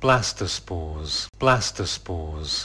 blastospores, blastospores,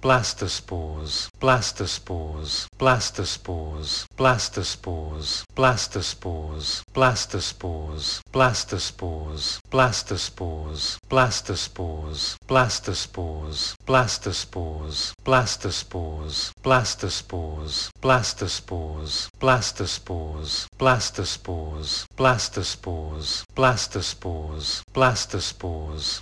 blastospores, blastospores, blastospores, blastospores, blastospores, blastospores, blastospores, blastospores, blastospores, blastospores, blastospores, blastospores, blastospores, blastospores, blastospores, blastospores, blastospores, blastospores, blastospores,